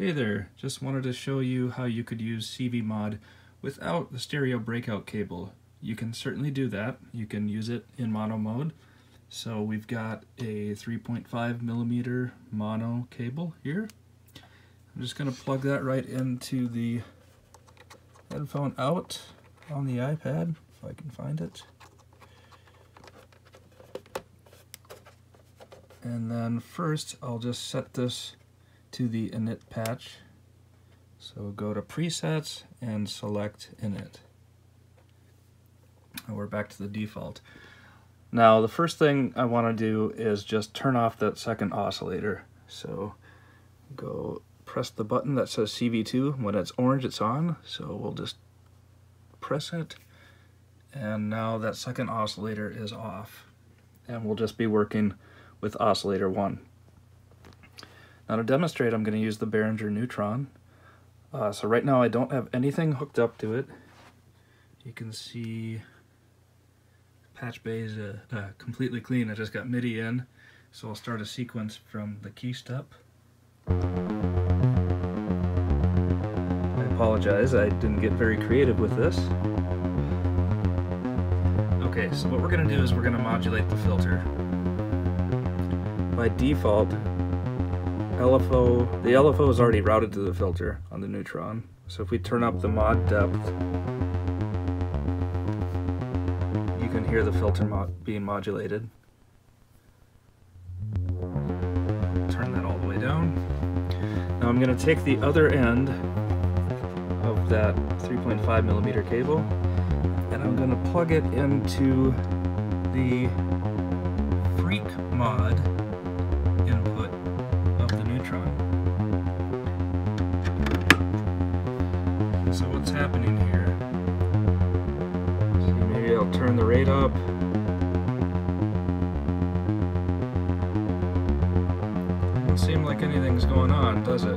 Hey there, just wanted to show you how you could use CV Mod without the stereo breakout cable. You can certainly do that. You can use it in mono mode. So we've got a 3.5 millimeter mono cable here. I'm just going to plug that right into the headphone out on the iPad, if I can find it. And then first I'll just set this to the init patch. So go to presets and select init. And we're back to the default. Now the first thing I want to do is just turn off that second oscillator. So go press the button that says CV2. When it's orange it's on, so we'll just press it. And now that second oscillator is off. And we'll just be working with oscillator 1. Now to demonstrate, I'm going to use the Behringer Neutron. Uh, so right now I don't have anything hooked up to it. You can see patch bay is uh, uh, completely clean. I just got MIDI in. So I'll start a sequence from the KeyStep. I apologize, I didn't get very creative with this. Okay, so what we're going to do is we're going to modulate the filter. By default, LFO, the LFO is already routed to the filter on the Neutron. So if we turn up the mod depth, you can hear the filter mod being modulated. Turn that all the way down. Now I'm going to take the other end of that 3.5 millimeter cable and I'm going to plug it into the freak mod So what's happening here? So maybe I'll turn the rate up. Doesn't seem like anything's going on, does it?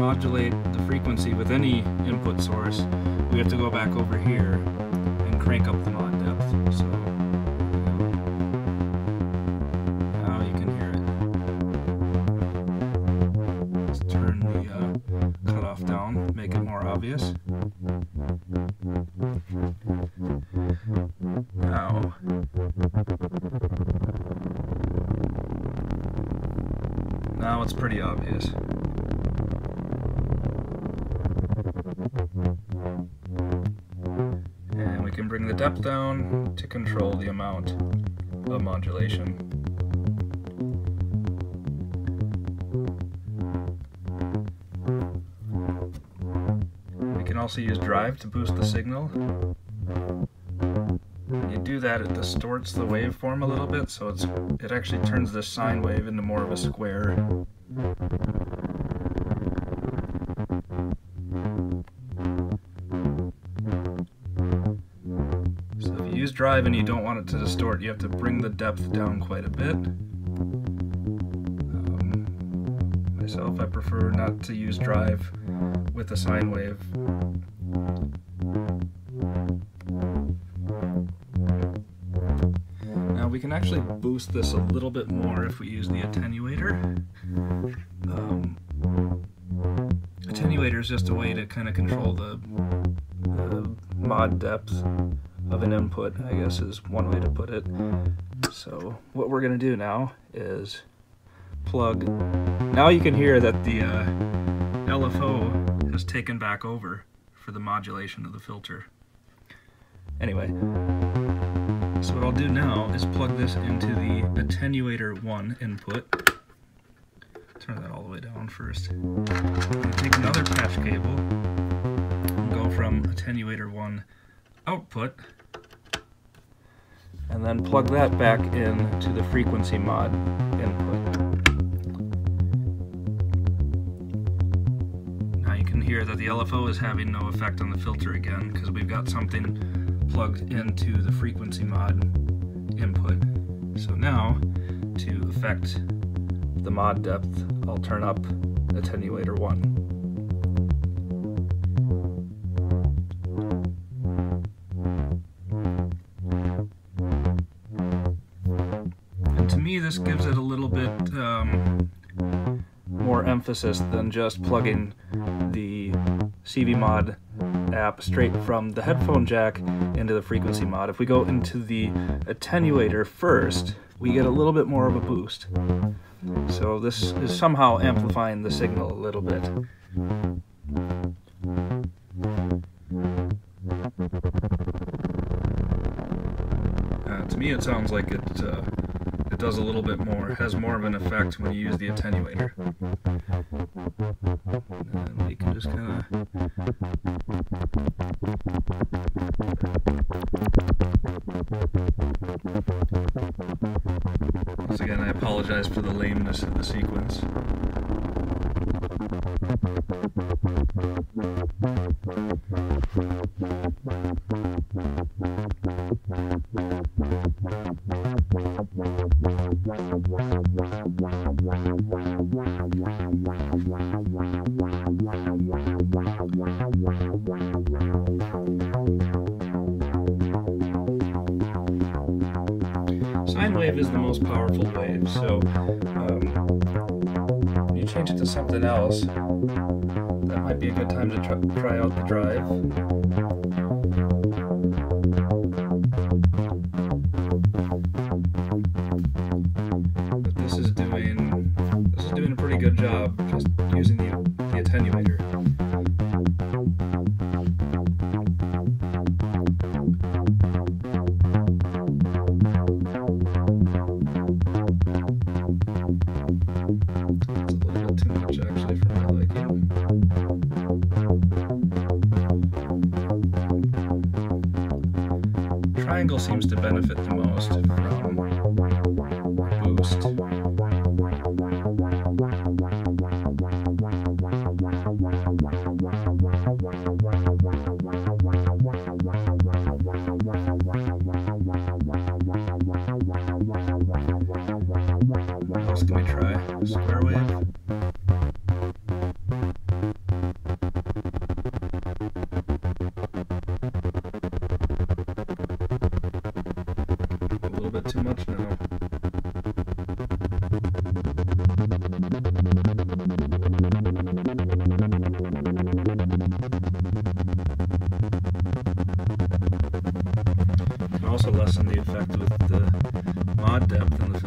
Modulate the frequency with any input source, we have to go back over here and crank up the mod depth. So now you can hear it. Let's turn the uh, cutoff down, make it more obvious. The depth down to control the amount of modulation. We can also use drive to boost the signal. When you do that, it distorts the waveform a little bit, so it's it actually turns the sine wave into more of a square. Drive and you don't want it to distort, you have to bring the depth down quite a bit. Um, myself, I prefer not to use drive with a sine wave. Now we can actually boost this a little bit more if we use the attenuator. Um, attenuator is just a way to kind of control the, the mod depth of an input, I guess is one way to put it. So what we're going to do now is plug. Now you can hear that the uh, LFO has taken back over for the modulation of the filter. Anyway, so what I'll do now is plug this into the attenuator 1 input. Turn that all the way down first. take another patch cable and go from attenuator 1 output and then plug that back in to the frequency mod input. Now you can hear that the LFO is having no effect on the filter again because we've got something plugged into the frequency mod input. So now, to affect the mod depth, I'll turn up attenuator 1. This gives it a little bit um, more emphasis than just plugging the CV Mod app straight from the headphone jack into the frequency mod. If we go into the attenuator first, we get a little bit more of a boost. So this is somehow amplifying the signal a little bit. Uh, to me it sounds like it, uh, does a little bit more, has more of an effect when you use the attenuator. And we can just kind of... Once again, I apologize for the lameness of the sequence. Most powerful wave, so um, you change it to something else, that might be a good time to try, try out the drive. Triangle seems to benefit the most from boost. What else can we try? Square wave? Also lessen the effect with the mod depth in the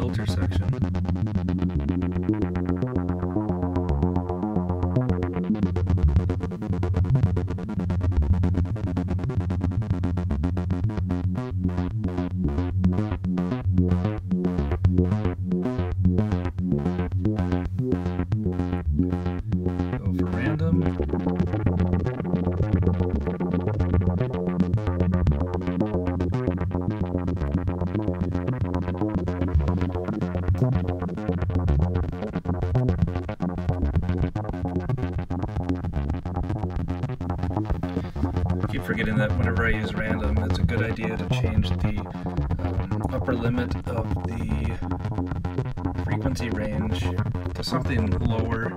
forgetting that whenever I use random, it's a good idea to change the um, upper limit of the frequency range to something lower.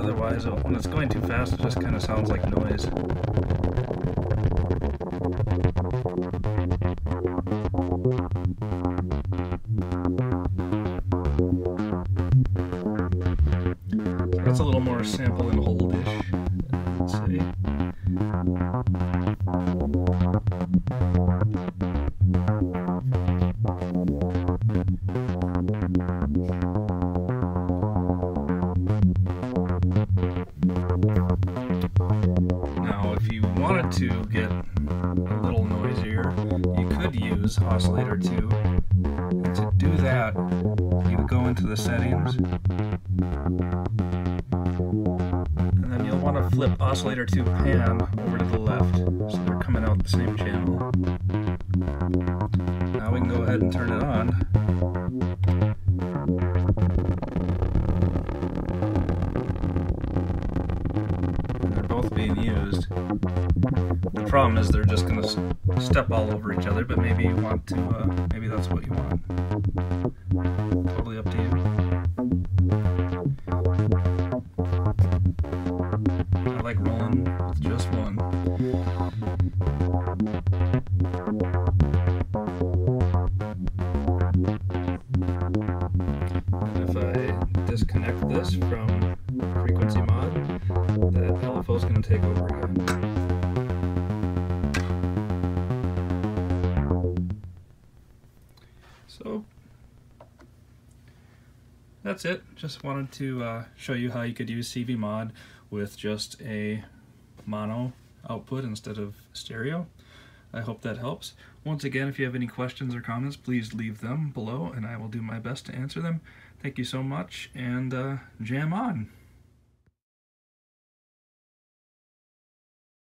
Otherwise, when it's going too fast, it just kind of sounds like noise. Go into the settings, and then you'll want to flip Oscillator 2 pan over to the left, so they're coming out the same channel. Now we can go ahead and turn it on. They're both being used. The problem is they're just going to step all over each other, but maybe you want to, uh, maybe that's what you want. Disconnect this from frequency mod, that LFO is going to take over again. So that's it. Just wanted to uh, show you how you could use CV mod with just a mono output instead of stereo. I hope that helps. Once again, if you have any questions or comments, please leave them below and I will do my best to answer them. Thank you so much and uh, jam on!